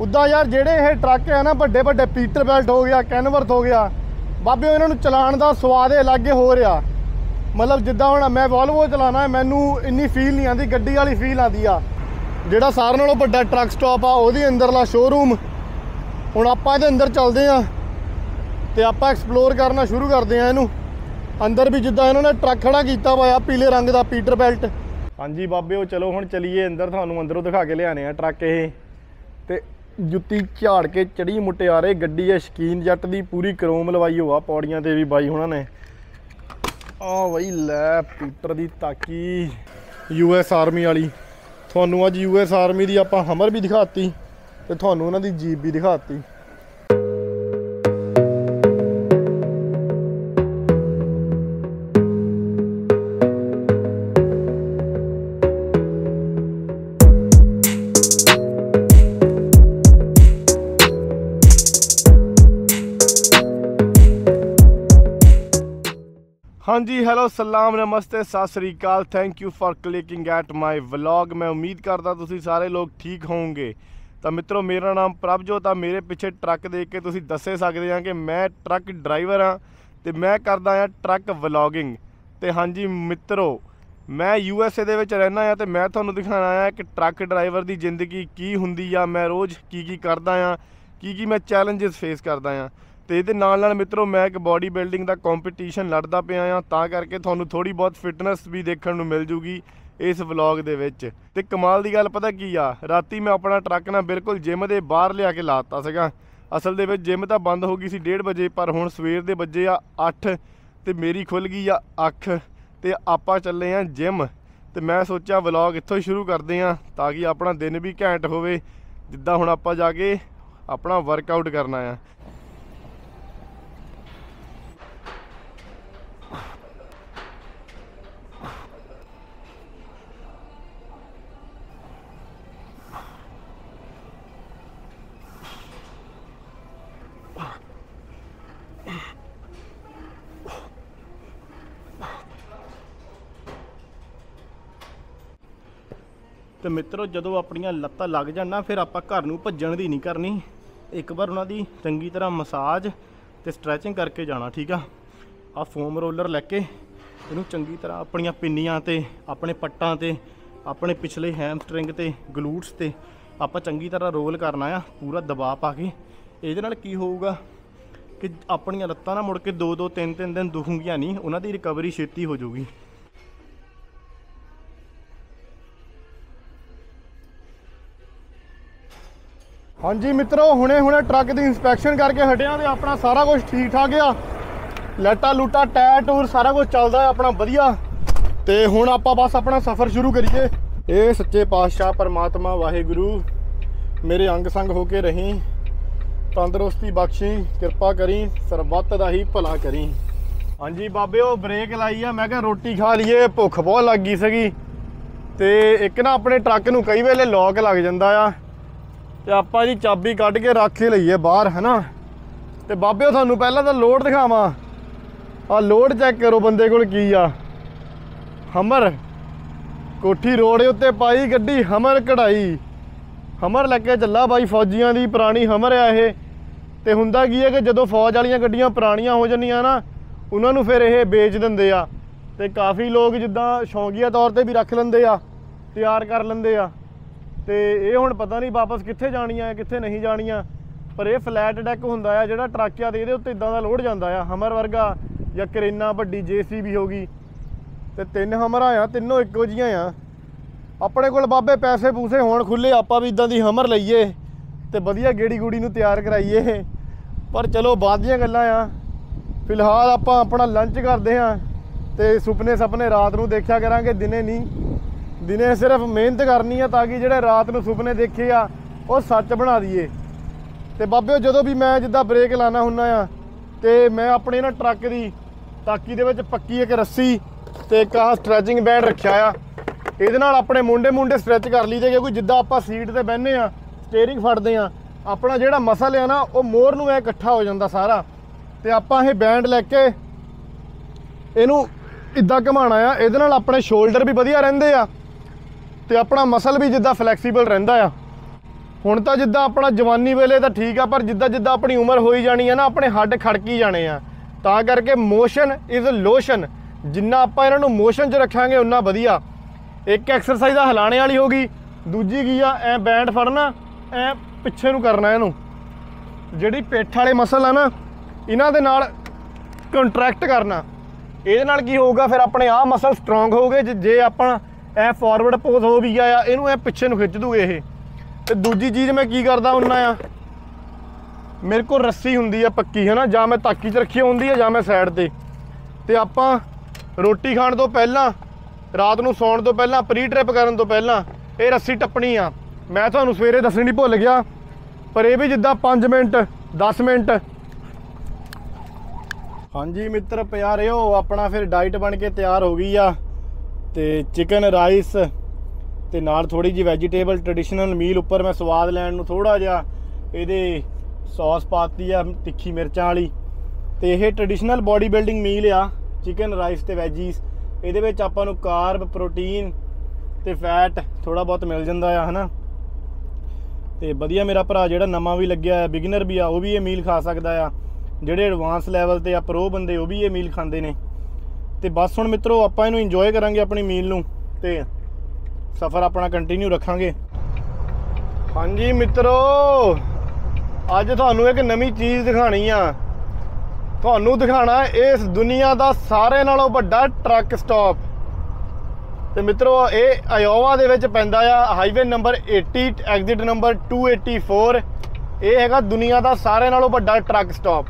ਉਦਾਂ ਯਾਰ ਜਿਹੜੇ ਇਹ ਟਰੱਕ ਆ ਨਾ, ਵੱਡੇ ਵੱਡੇ ਪੀਟਰ ਬੈਲਟ ਹੋ ਗਿਆ ਕੈਨਵਰਥ ਹੋ ਗਿਆ, ਬਾਬੇ ਇਹਨਾਂ ਨੂੰ ਚਲਾਉਣ ਦਾ ਸਵਾਦ ਹੀ ਅਲੱਗ ਹੋ ਰਿਹਾ। ਮਤਲਬ ਜਿੱਦਾਂ ਹੁਣ ਮੈਂ ਵੋਲਵੋ ਚਲਾਣਾ ਮੈਨੂੰ ਇੰਨੀ ਫੀਲ ਨਹੀਂ ਆਉਂਦੀ, ਗੱਡੀ ਵਾਲੀ ਫੀਲ ਆਉਂਦੀ ਆ। ਜਿਹੜਾ ਸਾਰਿਆਂ ਨਾਲੋਂ ਵੱਡਾ ਟਰੱਕ ਸਟਾਪ ਆ, ਉਹਦੀ ਅੰਦਰਲਾ ਸ਼ੋਰੂਮ ਹੁਣ ਆਪਾਂ ਇਹਦੇ ਅੰਦਰ ਚੱਲਦੇ ਆ ਤੇ ਆਪਾਂ ਐਕਸਪਲੋਰ ਕਰਨਾ ਸ਼ੁਰੂ ਕਰਦੇ ਆ ਇਹਨੂੰ। ਅੰਦਰ ਵੀ ਜਿੱਦਾਂ ਇਹਨਾਂ ਨੇ ਟਰੱਕ ਖੜਾ ਕੀਤਾ ਹੋਇਆ ਪੀਲੇ ਰੰਗ ਦਾ ਪੀਟਰ ਬੈਲਟ। ਹਾਂਜੀ ਬਾਬੇ, ਉਹ ਚਲੋ ਹੁਣ ਚਲੀਏ ਅੰਦਰ, ਤੁਹਾਨੂੰ ਅੰਦਰੋਂ ਦਿਖਾ ਕੇ ਲਿਆਣੇ ਆ ਟਰੱਕ ਇਹ। ਤੇ ਜੁੱਤੀ ਝਾੜ ਕੇ ਚੜੀ ਮੁਟਿਆਰੇ, ਗੱਡੀ ਹੈ ਸ਼ਕੀਨ ਜੱਟ ਦੀ, ਪੂਰੀ ਕਰੋਮ ਲਵਾਈ ਹੋਆ ਪੌੜੀਆਂ ਤੇ ਵੀ ਬਾਈ ਉਹਨਾਂ ਨੇ। ਆ ਬਈ ਲੈ ਪੀਟਰ ਦੀ ਤਾਕੀ। ਯੂ ਐਸ ਆਰਮੀ ਵਾਲੀ। ਤੁਹਾਨੂੰ ਅੱਜ ਯੂ ਐਸ ਆਰਮੀ ਦੀ ਆਪਾਂ ਹਮਰ ਵੀ ਦਿਖਾਤੀ ਤੇ ਤੁਹਾਨੂੰ ਉਹਨਾਂ ਦੀ ਜੀਪ ਵੀ ਦਿਖਾਤੀ। ਹਾਂਜੀ ਹੈਲੋ ਸਲਾਮ ਨਮਸਤੇ ਸਤਿ ਸ੍ਰੀ ਅਕਾਲ thank you for clicking at my vlog ਮੈਂ ਉਮੀਦ ਕਰਦਾ ਤੁਸੀਂ ਸਾਰੇ ਲੋਕ ਠੀਕ ਹੋਵੋਗੇ। ਤਾਂ ਮਿੱਤਰੋ, ਮੇਰਾ ਨਾਮ ਪ੍ਰਭਜੋਤ ਆ। ਮੇਰੇ ਪਿੱਛੇ ਟਰੱਕ ਦੇਖ ਕੇ ਤੁਸੀਂ ਦੱਸੇ ਸਕਦੇ ਆ ਕਿ ਮੈਂ ਟਰੱਕ ਡਰਾਈਵਰ ਆ ਤੇ ਮੈਂ ਕਰਦਾ ਆ ਟਰੱਕ ਵਲੌਗਿੰਗ ਤੇ ਹਾਂਜੀ, ਮਿੱਤਰੋ, ਮੈਂ ਯੂ ਐਸ ਏ ਦੇ ਵਿੱਚ ਰਹਿਣਾ ਆ ਤੇ ਮੈਂ ਤੁਹਾਨੂੰ ਦਿਖਾਣਾ ਆ ਕਿ ਟਰੱਕ ਡਰਾਈਵਰ ਦੀ ਜ਼ਿੰਦਗੀ ਕੀ ਹੁੰਦੀ ਆ। ਮੈਂ ਰੋਜ਼ ਕੀ ਕੀ ਕਰਦਾ ਆ ਕੀ ਕੀ ਮੈਂ ਚੈਲੰਜਸ ਫੇਸ ਕਰਦਾ ਆ ਤੇ ਇਹਦੇ ਨਾਲ ਨਾਲ ਮਿੱਤਰੋ, ਮੈਂ ਇੱਕ ਬਾਡੀ ਬਿਲਡਿੰਗ ਦਾ ਕੰਪੀਟੀਸ਼ਨ ਲੜਦਾ ਪਿਆ ਆ ਤਾਂ ਕਰਕੇ ਤੁਹਾਨੂੰ ਥੋੜੀ ਬਹੁਤ ਫਿਟਨੈਸ ਵੀ ਦੇਖਣ ਨੂੰ ਮਿਲ ਜੂਗੀ ਇਸ ਵਲੌਗ ਦੇ ਵਿੱਚ। ਤੇ ਕਮਾਲ ਦੀ ਗੱਲ ਪਤਾ ਕੀ ਆ, ਰਾਤੀ ਮੈਂ ਆਪਣਾ ਟਰੱਕ ਨਾ ਬਿਲਕੁਲ ਜਿਮ ਦੇ ਬਾਹਰ ਲਿਆ ਕੇ ਲਾਤਾ ਸੀਗਾ। ਅਸਲ ਦੇ ਵਿੱਚ ਜਿਮ ਤਾਂ ਬੰਦ ਹੋ ਗਈ ਸੀ 1:30 ਵਜੇ, ਪਰ ਹੁਣ ਸਵੇਰ ਦੇ ਵੱਜੇ ਆ 8 ਤੇ ਮੇਰੀ ਖੁੱਲ ਗਈ ਆ ਅੱਖ ਤੇ ਆਪਾਂ ਚੱਲੇ ਆ ਜਿਮ ਤੇ ਮੈਂ ਸੋਚਿਆ ਵਲੌਗ ਇੱਥੋਂ ਸ਼ੁਰੂ ਕਰਦੇ ਆ ਤਾਂ ਕਿ ਆਪਣਾ ਦਿਨ ਵੀ ਘੈਂਟ ਹੋਵੇ। ਜਿੱਦਾਂ ਹੁਣ ਆਪਾਂ ਜਾ ਕੇ ਆਪਣਾ ਵਰਕਆਊਟ ਕਰਨਾ ਆ। ਤੇ ਮਿੱਤਰੋ, ਜਦੋਂ ਆਪਣੀਆਂ ਲੱਤਾਂ ਲੱਗ ਜਾਣ ਨਾ, ਫਿਰ ਆਪਾਂ ਘਰ ਨੂੰ ਭੱਜਣ ਦੀ ਨਹੀਂ ਕਰਨੀ। ਇੱਕ ਵਾਰ ਉਹਨਾਂ ਦੀ ਚੰਗੀ ਤਰ੍ਹਾਂ ਮਸਾਜ ਤੇ ਸਟ੍ਰੈਚਿੰਗ ਕਰਕੇ ਜਾਣਾ, ਠੀਕ ਆ? ਆ ਫੋਮ ਰੋਲਰ ਲੈ ਕੇ, ਇਹਨੂੰ ਚੰਗੀ ਤਰ੍ਹਾਂ ਆਪਣੀਆਂ ਪਿੰਨੀਆਂ ਤੇ, ਆਪਣੇ ਪੱਟਾਂ ਤੇ, ਆਪਣੇ ਪਿਛਲੇ ਹੈਮਸਟ੍ਰਿੰਗ ਤੇ ਗਲੂਟਸ ਤੇ ਆਪਾਂ ਚੰਗੀ ਤਰ੍ਹਾਂ ਰੋਲ ਕਰਨਾ ਆ, ਪੂਰਾ ਦਬਾਅ ਪਾ ਕੇ। ਇਹਦੇ ਨਾਲ ਕੀ ਹੋਊਗਾ ਕਿ ਆਪਣੀਆਂ ਲੱਤਾਂ ਨਾ ਮੁੜ ਕੇ 2-2 3-3 ਦਿਨ ਦੁਖੂਗੀਆਂ ਨਹੀਂ, ਉਹਨਾਂ ਦੀ ਰਿਕਵਰੀ ਛੇਤੀ ਹੋ ਜਾਊਗੀ। ਹਾਂਜੀ ਮਿੱਤਰੋ, ਹੁਣੇ ਹੁਣੇ ਟਰੱਕ ਦੀ ਇਨਸਪੈਕਸ਼ਨ ਕਰਕੇ ਹਟਿਆ ਤੇ ਆਪਣਾ ਸਾਰਾ ਕੁਝ ਠੀਕ ਠਾਕ ਆ। ਲੈਟਾ ਲੂਟਾ, ਟਾਇਰ ਟੂਰ ਸਾਰਾ ਕੁਝ ਚੱਲਦਾ ਹੈ ਆਪਣਾ ਵਧੀਆ। ਤੇ ਹੁਣ ਆਪਾਂ ਬਸ ਆਪਣਾ ਸਫ਼ਰ ਸ਼ੁਰੂ ਕਰੀਏ। ਇਹ ਸੱਚੇ ਪਾਤਸ਼ਾਹ ਪਰਮਾਤਮਾ ਵਾਹਿਗੁਰੂ, ਮੇਰੇ ਅੰਗ ਸੰਗ ਹੋ ਕੇ ਰਹੀਂ, ਤੰਦਰੁਸਤੀ ਬਖਸ਼ੀ, ਕਿਰਪਾ ਕਰੀ, ਸਰਬੱਤ ਦਾ ਹੀ ਭਲਾ ਕਰੀ। ਹਾਂਜੀ ਬਾਬੇ, ਉਹ ਬ੍ਰੇਕ ਲਾਈ ਆ, ਮੈਂ ਕਿਹਾ ਰੋਟੀ ਖਾ ਲਈਏ, ਭੁੱਖ ਬਹੁਤ ਲੱਗ ਗਈ ਸੀਗੀ। ਤੇ ਇੱਕ ਨਾ ਆਪਣੇ ਟਰੱਕ ਨੂੰ ਕਈ ਵੇਲੇ ਲੋਕ ਲੱਗ ਜਾਂਦਾ ਆ। ਤੇ ਆਪਾਂ ਜੀ ਚਾਬੀ ਕੱਢ ਕੇ ਰੱਖ ਹੀ ਲਈਏ ਬਾਹਰ, ਹੈਨਾ? ਤੇ ਬਾਬਿਓ ਤੁਹਾਨੂੰ ਪਹਿਲਾਂ ਤਾਂ ਲੋਡ ਦਿਖਾਵਾਂ। ਆ ਲੋਡ ਚੈੱਕ ਕਰੋ ਬੰਦੇ ਕੋਲ ਕੀ ਆ। ਹਮਰ, ਕੋਠੀ ਰੋਡ ਉੱਤੇ ਪਾਈ ਗੱਡੀ, ਹਮਰ ਕਢਾਈ। ਹਮਰ ਲੈ ਕੇ ਚੱਲਾ ਬਾਈ, ਫੌਜੀਆਂ ਦੀ ਪੁਰਾਣੀ ਹਮਰ ਆ ਇਹ। ਤੇ ਹੁੰਦਾ ਕੀ ਹੈ ਕਿ ਜਦੋਂ ਫੌਜ ਵਾਲੀਆਂ ਗੱਡੀਆਂ ਪੁਰਾਣੀਆਂ ਹੋ ਜਾਂਦੀਆਂ ਨਾ, ਉਹਨਾਂ ਨੂੰ ਫਿਰ ਇਹ ਵੇਚ ਦਿੰਦੇ ਆ। ਤੇ ਕਾਫੀ ਲੋਕ ਜਿੱਦਾਂ ਸ਼ੌਂਕੀਆ ਤੌਰ ਤੇ ਵੀ ਰੱਖ ਲੈਂਦੇ ਆ, ਤਿਆਰ ਕਰ ਲੈਂਦੇ ਆ। ਤੇ ਇਹ ਹੁਣ ਪਤਾ ਨਹੀਂ ਵਾਪਸ ਕਿੱਥੇ ਜਾਣੀਆਂ, ਕਿੱਥੇ ਨਹੀਂ ਜਾਣੀਆਂ। ਪਰ ਇਹ ਫਲੈਟ ਡੈਕ ਹੁੰਦਾ ਆ, ਜਿਹੜਾ ਟਰੱਕਿਆ ਤੇ ਇਹਦੇ ਉੱਤੇ ਇਦਾਂ ਦਾ ਲੋਡ ਜਾਂਦਾ ਆ। ਹਮਰ ਵਰਗਾ ਜਾਂ ਕਰੇਨਾ, ਵੱਡੀ ਜੀਸੀਬੀ ਹੋ ਗਈ। ਤੇ ਤਿੰਨ ਹਮਰਾਂ ਆ, ਤਿੰਨੋਂ ਇੱਕੋ ਜੀਆਂ ਆ। ਆਪਣੇ ਕੋਲ ਬਾਬੇ ਪੈਸੇ ਪੂਸੇ ਹੋਣ ਖੁੱਲੇ ਆਪਾਂ ਵੀ ਇਦਾਂ ਦੀ ਹਮਰ ਲਈਏ ਤੇ ਵਧੀਆ ਗੇੜੀ ਗੂੜੀ ਨੂੰ ਤਿਆਰ ਕਰਾਈਏ। ਪਰ ਚਲੋ ਬਾਅਦ ਦੀਆਂ ਗੱਲਾਂ ਆ। ਫਿਲਹਾਲ ਆਪਾਂ ਆਪਣਾ ਲੰਚ ਕਰਦੇ ਆ ਤੇ ਸੁਪਨੇ ਸੁਪਨੇ ਰਾਤ ਨੂੰ ਦੇਖਿਆ ਕਰਾਂਗੇ, ਦਿਨੇ ਨਹੀਂ। ਦਿਨੇ ਸਿਰਫ ਮਿਹਨਤ ਕਰਨੀ ਆ ਤਾਂ ਕਿ ਜਿਹੜੇ ਰਾਤ ਨੂੰ ਸੁਪਨੇ ਦੇਖੇ ਆ, ਉਹ ਸੱਚ ਬਣਾ ਦਈਏ। ਤੇ ਬਾਬਿਓ, ਜਦੋਂ ਵੀ ਮੈਂ ਜਿੱਦਾਂ ਬ੍ਰੇਕ ਲਾਣਾ ਹੁੰਨਾ ਆ, ਤੇ ਮੈਂ ਆਪਣੇ ਨਾ ਟਰੱਕ ਦੀ ਤਾਕੀ ਦੇ ਵਿੱਚ ਪੱਕੀ ਇੱਕ ਰੱਸੀ ਤੇ ਇੱਕ ਆਹ ਸਟ੍ਰੈਚਿੰਗ ਬੈਂਡ ਰੱਖਿਆ ਆ। ਇਹਦੇ ਨਾਲ ਆਪਣੇ ਮੁੰਡੇ ਮੁੰਡੇ ਸਟ੍ਰੈਚ ਕਰ ਲਈਦੇ, ਕਿਉਂਕਿ ਜਿੱਦਾਂ ਆਪਾਂ ਸੀਟ ਤੇ ਬਹਿੰਦੇ ਆ ਸਟੀਅਰਿੰਗ ਫੜਦੇ ਆ, ਆਪਣਾ ਜਿਹੜਾ ਮਸਲ ਆ ਨਾ ਉਹ ਮੋਰ ਨੂੰ ਐ ਇਕੱਠਾ ਹੋ ਜਾਂਦਾ ਸਾਰਾ। ਤੇ ਆਪਾਂ ਇਹ ਬੈਂਡ ਲੈ ਕੇ ਇਹਨੂੰ ਇਦਾਂ ਘਮਾਣਾ ਆ, ਇਹਦੇ ਨਾਲ ਆਪਣੇ ਸ਼ੋਲਡਰ ਵੀ ਵਧੀਆ ਰਹਿੰਦੇ ਆ। ਤੇ ਆਪਣਾ ਮਸਲ ਵੀ ਜਿੱਦਾਂ ਫਲੈਕਸੀਬਲ ਰਹਿੰਦਾ ਆ। ਹੁਣ ਤਾਂ ਜਿੱਦਾਂ ਆਪਣਾ ਜਵਾਨੀ ਵੇਲੇ ਤਾਂ ਠੀਕ ਆ, ਪਰ ਜਿੱਦਾਂ ਜਿੱਦਾਂ ਆਪਣੀ ਉਮਰ ਹੋਈ ਜਾਣੀ ਆ ਨਾ, ਆਪਣੇ ਹੱਡ ਖੜਕੀ ਜਾਣੇ ਆ। ਤਾਂ ਕਰਕੇ ਮੋਸ਼ਨ ਇਜ਼ ਲੋਸ਼ਨ ਜਿੰਨਾ ਆਪਾਂ ਇਹਨਾਂ ਨੂੰ ਮੋਸ਼ਨ 'ਚ ਰੱਖਾਂਗੇ ਉਨਾ ਵਧੀਆ। ਇੱਕ ਐਕਸਰਸਾਈਜ਼ ਆ ਹਿਲਾਣੇ ਵਾਲੀ ਹੋ ਗਈ। ਦੂਜੀ ਕੀ ਆ, ਐ ਬੈਂਡ ਫੜਨਾ, ਐ ਪਿੱਛੇ ਨੂੰ ਕਰਨਾ ਇਹਨੂੰ। ਜਿਹੜੀ ਪਿੱਠ ਵਾਲੇ ਮਸਲ ਆ ਨਾ, ਇਹਨਾਂ ਦੇ ਨਾਲ ਕੰਟਰੈਕਟ ਕਰਨਾ। ਇਹਦੇ ਨਾਲ ਕੀ ਹੋਊਗਾ, ਫਿਰ ਆਪਣੇ ਆਹ ਮਸਲ ਸਟਰੋਂਗ ਹੋਗੇ ਜੇ- ਜੇ ਆਪਾਂ ਐ ਫਾਰਵਰਡ ਪੋਜ਼ ਹੋ ਵੀ ਗਿਆ ਆ, ਇਹਨੂੰ ਐ ਪਿੱਛੇ ਨੂੰ ਖਿੱਚ ਦੂਗੇ ਇਹ। ਤੇ ਦੂਜੀ ਚੀਜ਼ ਮੈਂ ਕੀ ਕਰਦਾ ਹੁੰਨਾ ਆ? ਮੇਰੇ ਕੋਲ ਰੱਸੀ ਹੁੰਦੀ ਆ ਪੱਕੀ ਹੈ ਨਾ ਜਾਂ ਮੈਂ ਤਾਕੀ 'ਚ ਰੱਖੀ ਹੁੰਦੀ ਆ ਜਾਂ ਮੈਂ ਸਾਈਡ ਤੇ। ਤੇ ਆਪਾਂ ਰੋਟੀ ਖਾਣ ਤੋਂ ਪਹਿਲਾਂ, ਰਾਤ ਨੂੰ ਸੌਣ ਤੋਂ ਪਹਿਲਾਂ ਪ੍ਰੀ ਟ੍ਰਿਪ ਕਰਨ ਤੋਂ ਪਹਿਲਾਂ ਇਹ ਰੱਸੀ ਟੱਪਣੀ ਆ। ਮੈਂ ਤੁਹਾਨੂੰ ਸਵੇਰੇ ਦੱਸਣੀ ਨਹੀਂ ਭੁੱਲ ਗਿਆ, ਪਰ ਇਹ ਵੀ ਜਿੱਦਾਂ 5 ਮਿੰਟ 10 ਮਿੰਟ। ਹਾਂਜੀ ਮਿੱਤਰ ਪਿਆਰਿਓ, ਆਪਣਾ ਫਿਰ ਡਾਈਟ ਬਣ ਕੇ ਤਿਆਰ ਹੋ ਗਈ ਆ। ਤੇ ਚਿਕਨ ਰਾਈਸ ਤੇ ਨਾਲ ਥੋੜੀ ਜੀ ਵੈਜੀਟੇਬਲ ਟ੍ਰੈਡੀਸ਼ਨਲ ਮੀਲ ਉੱਪਰ ਮੈਂ ਸਵਾਦ ਲੈਣ ਨੂੰ ਥੋੜਾ ਜਿਹਾ ਇਹਦੇ ਸੌਸ ਪਾਤੀ ਆ ਤਿੱਖੀ ਮਿਰਚਾਂ ਵਾਲੀ। ਤੇ ਇਹ ਟ੍ਰੈਡੀਸ਼ਨਲ ਬਾਡੀ ਬਿਲਡਿੰਗ ਮੀਲ ਆ ਚਿਕਨ ਰਾਈਸ ਤੇ ਵੈਜੀਸ ਇਹਦੇ ਵਿੱਚ ਆਪਾਂ ਨੂੰ ਕਾਰਬ ਪ੍ਰੋਟੀਨ ਤੇ ਫੈਟ ਥੋੜਾ ਬਹੁਤ ਮਿਲ ਜਾਂਦਾ ਆ, ਹਨਾ? ਤੇ ਵਧੀਆ ਮੇਰਾ ਭਰਾ ਜਿਹੜਾ ਨਵਾਂ ਵੀ ਲੱਗਿਆ ਆ ਬਿਗਨਰ ਵੀ ਆ, ਉਹ ਵੀ ਇਹ ਮੀਲ ਖਾ ਸਕਦਾ ਆ। ਜਿਹੜੇ ਐਡਵਾਂਸ ਲੈਵਲ ਤੇ ਆ ਪ੍ਰੋ ਬੰਦੇ, ਉਹ ਵੀ ਇਹ ਮੀਲ ਖਾਂਦੇ ਨੇ। ਤੇ ਬਸ ਹੁਣ ਮਿੱਤਰੋ ਆਪਾਂ ਇਹਨੂੰ ਇੰਜੋਏ ਕਰਾਂਗੇ ਆਪਣੀ ਮੀਲ ਨੂੰ ਤੇ ਸਫ਼ਰ ਆਪਣਾ ਕੰਟੀਨਿਊ ਰੱਖਾਂਗੇ। ਹਾਂਜੀ ਮਿੱਤਰੋ, ਅੱਜ ਤੁਹਾਨੂੰ ਇੱਕ ਨਵੀਂ ਚੀਜ਼ ਦਿਖਾਣੀ ਆ। ਤੁਹਾਨੂੰ ਦਿਖਾਣਾ ਇਸ ਦੁਨੀਆ ਦਾ ਸਾਰੇ ਨਾਲੋਂ ਵੱਡਾ ਟਰੱਕ ਸਟਾਪ ਤੇ ਮਿੱਤਰੋ, ਇਹ ਆਇਓਵਾ ਦੇ ਵਿੱਚ ਪੈਂਦਾ ਆ ਹਾਈਵੇ ਨੰਬਰ 80 ਐਗਜ਼ਿਟ ਨੰਬਰ 284 ਇਹ ਹੈਗਾ ਦੁਨੀਆ ਦਾ ਸਾਰੇ ਨਾਲੋਂ ਵੱਡਾ ਟਰੱਕ ਸਟਾਪ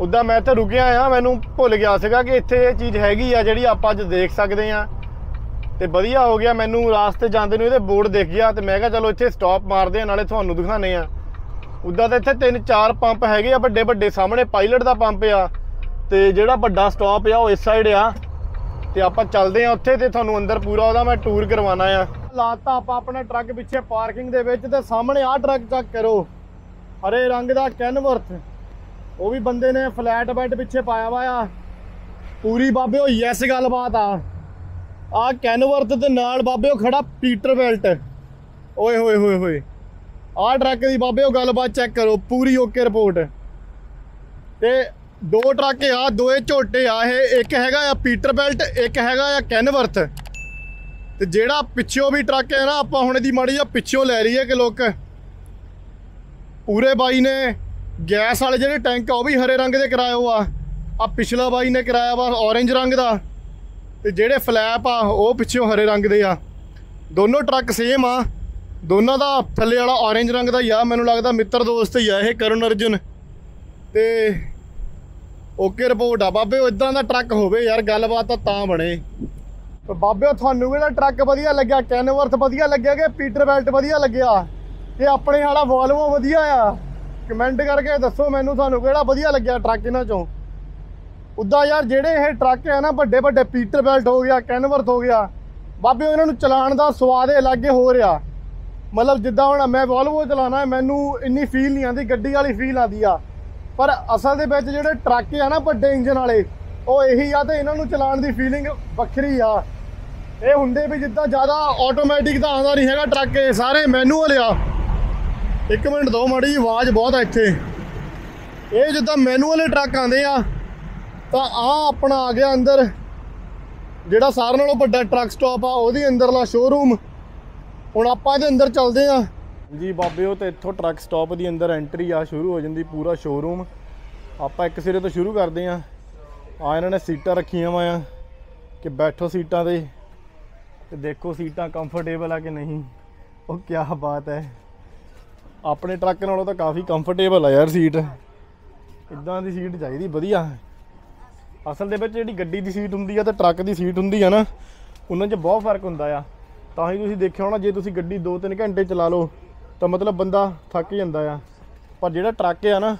ਉਦਾਂ ਮੈਂ ਇੱਥੇ ਰੁਕਿਆ ਆ, ਮੈਨੂੰ ਭੁੱਲ ਗਿਆ ਸੀਗਾ ਕਿ ਇੱਥੇ ਇਹ ਚੀਜ਼ ਹੈਗੀ ਆ ਜਿਹੜੀ ਆਪਾਂ ਅੱਜ ਦੇਖ ਸਕਦੇ ਆ। ਤੇ ਵਧੀਆ ਹੋ ਗਿਆ, ਮੈਨੂੰ ਰਾਸਤੇ ਜਾਂਦੇ ਨੂੰ ਇਹਦੇ ਬੋਰਡ ਦਿਖ ਗਿਆ ਤੇ ਮੈਂ ਕਿਹਾ ਚਲੋ ਇੱਥੇ ਸਟਾਪ ਮਾਰਦੇ ਆ, ਨਾਲੇ ਤੁਹਾਨੂੰ ਦਿਖਾਣੇ ਆ। ਉਦਾਂ ਤਾਂ ਇੱਥੇ ਤਿੰਨ ਚਾਰ ਪੰਪ ਹੈਗੇ ਆ, ਵੱਡੇ ਵੱਡੇ ਸਾਹਮਣੇ ਪਾਇਲਟ ਦਾ ਪੰਪ ਆ। ਤੇ ਜਿਹੜਾ ਵੱਡਾ ਸਟਾਪ ਆ, ਉਹ ਇਸ ਸਾਈਡ ਆ। ਤੇ ਆਪਾਂ ਚੱਲਦੇ ਆ ਉੱਥੇ ਤੇ ਤੁਹਾਨੂੰ ਅੰਦਰ ਪੂਰਾ ਉਹਦਾ ਮੈਂ ਟੂਰ ਕਰਵਾਉਣਾ ਆ। ਲਾਤਾ ਆਪਾਂ ਆਪਣਾ ਟਰੱਕ ਪਿੱਛੇ ਪਾਰਕਿੰਗ ਦੇ ਵਿੱਚ ਤੇ ਸਾਹਮਣੇ ਆਹ ਟਰੱਕ ਚੈੱਕ ਕਰੋ। ਹਰੇ ਰੰਗ ਦਾ ਕੈਨਵਰਥ ਉਹ ਵੀ ਬੰਦੇ ਨੇ ਫਲੈਟ ਬੈੱਡ ਪਿੱਛੇ ਪਾਇਆ ਵਾ ਆ। ਪੂਰੀ ਬਾਬੇ ਉਹ ਯੈਸ ਗੱਲਬਾਤ ਆ। ਆ ਕੈਨਵਰਥ ਦੇ ਨਾਲ ਬਾਬੇ ਉਹ ਖੜਾ ਪੀਟਰ ਬੈਲਟ। ਓਏ, ਹੋਏ ਹੋਏ ਹੋਏ। ਆਹ ਟਰੱਕ ਦੀ ਬਾਬੇ ਉਹ ਗੱਲਬਾਤ ਚੈੱਕ ਕਰੋ, ਪੂਰੀ ਓਕੇ ਰਿਪੋਰਟ। ਤੇ ਦੋ ਟਰੱਕ ਆ, ਦੋਏ ਝੋਟੇ ਆ ਇਹ, ਇੱਕ ਹੈਗਾ ਆ ਪੀਟਰ ਬੈਲਟ, ਇੱਕ ਹੈਗਾ ਆ ਕੈਨਵਰਥ। ਤੇ ਜਿਹੜਾ ਪਿੱਛੋਂ ਵੀ ਟਰੱਕ ਹੈ ਨਾ, ਆਪਾਂ ਹੁਣ ਇਹਦੀ ਮਾੜੀ ਆ ਪਿੱਛੋਂ ਲੈ ਲਈਏ ਕਿ ਲੋਕ। ਪੂਰੇ ਬਾਈ ਨੇ ਗੈਸ ਵਾਲੇ ਜਿਹੜੇ ਟੈਂਕ ਆ, ਉਹ ਵੀ ਹਰੇ ਰੰਗ ਦੇ ਕਰਾਇਓ ਆ। ਆ ਪਿਛਲਾ ਬਾਈ ਨੇ ਕਰਾਇਆ ਵਾ ਔਰੇਂਜ ਰੰਗ ਦਾ। ਤੇ ਜਿਹੜੇ ਫਲੈਪ ਆ, ਉਹ ਪਿੱਛੋਂ ਹਰੇ ਰੰਗ ਦੇ ਆ। ਦੋਨੋਂ ਟਰੱਕ ਸੇਮ ਆ। ਦੋਨਾਂ ਦਾ ਥੱਲੇ ਵਾਲਾ ਔਰੇਂਜ ਰੰਗ ਦਾ ਹੀ ਆ। ਮੈਨੂੰ ਲੱਗਦਾ ਮਿੱਤਰ ਦੋਸਤ ਹੀ ਆ ਇਹ, ਕਰਨ ਅਰਜੁਨ। ਤੇ ਓਕੇ ਰਿਪੋਰਟ ਆ। ਬਾਬੇ ਇਦਾਂ ਦਾ ਟਰੱਕ ਹੋਵੇ ਯਾਰ, ਗੱਲਬਾਤ ਤਾਂ ਤਾਂ ਬਣੇ। ਤੇ ਬਾਬੇ ਤੁਹਾਨੂੰ ਇਹਦਾ ਟਰੱਕ ਵਧੀਆ ਲੱਗਿਆ ਕੈਨਵਰਥ ਵਧੀਆ ਲੱਗਿਆ ਕਿ ਪੀਟਰ ਬੈਲਟ ਵਧੀਆ ਲੱਗਿਆ? ਕਿ ਆਪਣੇ ਵਾਲਾ ਵੋਲਵੋ ਵਧੀਆ ਆ। ਕਮੈਂਟ ਕਰਕੇ ਦੱਸੋ ਮੈਨੂੰ ਤੁਹਾਨੂੰ ਕਿਹੜਾ ਵਧੀਆ ਲੱਗਿਆ ਟਰੱਕ ਇਹਨਾਂ ਚੋਂ। ਉੱਦਾਂ ਯਾਰ ਜਿਹੜੇ ਇਹ ਟਰੱਕ ਆ ਨਾ, ਵੱਡੇ ਵੱਡੇ ਪੀਟਰ ਬੈਲਟ ਹੋ ਗਿਆ ਕੈਨਵਰਥ ਹੋ ਗਿਆ, ਬਾਬੇ ਇਹਨਾਂ ਨੂੰ ਚਲਾਉਣ ਦਾ ਸਵਾਦ ਇਹ ਅਲੱਗ ਹੋ ਰਿਹਾ। ਮਤਲਬ ਜਿੱਦਾਂ ਹੁਣ ਮੈਂ ਵੋਲਵੋ ਚਲਾਉਣਾ, ਮੈਨੂੰ ਇੰਨੀ ਫੀਲ ਨਹੀਂ ਆਉਂਦੀ, ਗੱਡੀ ਵਾਲੀ ਫੀਲ ਆਉਂਦੀ ਆ। ਪਰ ਅਸਲ ਦੇ ਵਿੱਚ ਜਿਹੜੇ ਟਰੱਕ ਆ ਨਾ ਵੱਡੇ ਇੰਜਨ ਵਾਲੇ, ਉਹ ਇਹੀ ਆ ਤੇ ਇਹਨਾਂ ਨੂੰ ਚਲਾਉਣ ਦੀ ਫੀਲਿੰਗ ਵੱਖਰੀ ਆ। ਇਹ ਹੁੰਦੇ ਵੀ ਜਿੱਦਾਂ ਜ਼ਿਆਦਾ ਆਟੋਮੈਟਿਕ ਤਾਂ ਆਉਂਦਾ ਨਹੀਂ ਹੈਗਾ ਟਰੱਕ, ਇਹ ਸਾਰੇ ਮੈਨੂਅਲ ਆ। ਇੱਕ ਮਿੰਟ ਦੋ ਮਾੜੀ ਜੀ ਆਵਾਜ਼ ਬਹੁਤ ਆ ਇੱਥੇ। ਇਹ ਜਿੱਦਾਂ ਮੈਨੂਅਲ ਟਰੱਕ ਆਉਂਦੇ ਆ, ਤਾਂ ਆ ਆਪਣਾ ਆ ਗਿਆ ਅੰਦਰ। ਜਿਹੜਾ ਸਾਰਿਆਂ ਨਾਲੋਂ ਵੱਡਾ ਟਰੱਕ ਸਟਾਪ ਆ, ਉਹਦੇ ਅੰਦਰਲਾ ਸ਼ੋਰੂਮ ਹੁਣ ਆਪਾਂ ਇਹਦੇ ਅੰਦਰ ਚੱਲਦੇ ਆ। ਜੀ ਬਾਬਿਓ ਤੇ ਇੱਥੋਂ ਟਰੱਕ ਸਟਾਪ ਦੀ ਅੰਦਰ ਐਂਟਰੀ ਆ, ਸ਼ੁਰੂ ਹੋ ਜਾਂਦੀ ਪੂਰਾ ਸ਼ੋਰੂਮ ਆਪਾਂ ਇੱਕ ਸਿਰੇ ਤੋਂ ਸ਼ੁਰੂ ਕਰਦੇ ਆ। ਆ ਇਹਨਾਂ ਨੇ ਸੀਟਾਂ ਰੱਖੀਆਂ ਵਾ ਆ, ਕਿ ਬੈਠੋ ਸੀਟਾਂ ਤੇ ਤੇ ਦੇਖੋ ਸੀਟਾਂ ਕੰਫਰਟੇਬਲ ਆ ਕਿ ਨਹੀਂ। ਉਹ ਕੀ ਬਾਤ ਹੈ। ਆਪਣੇ ਟਰੱਕ ਨਾਲੋਂ ਤਾਂ ਕਾਫੀ ਕੰਫਰਟੇਬਲ ਆ ਯਾਰ ਸੀਟ ਇਦਾਂ ਦੀ ਸੀਟ ਚਾਹੀਦੀ, ਵਧੀਆ। ਅਸਲ ਦੇ ਵਿੱਚ ਜਿਹੜੀ ਗੱਡੀ ਦੀ ਸੀਟ ਹੁੰਦੀ ਆ ਤੇ ਟਰੱਕ ਦੀ ਸੀਟ ਹੁੰਦੀ ਆ ਨਾ, ਉਹਨਾਂ 'ਚ ਬਹੁਤ ਫ਼ਰਕ ਹੁੰਦਾ ਆ। ਤਾਂ ਹੀ ਤੁਸੀਂ ਦੇਖਿਆ ਹੋਣਾ, ਜੇ ਤੁਸੀਂ ਗੱਡੀ 2-3 ਘੰਟੇ ਚਲਾ ਲਓ, ਤਾਂ ਮਤਲਬ ਬੰਦਾ ਥੱਕ ਜਾਂਦਾ ਆ। ਪਰ ਜਿਹੜਾ ਟਰੱਕ ਆ ਨਾ,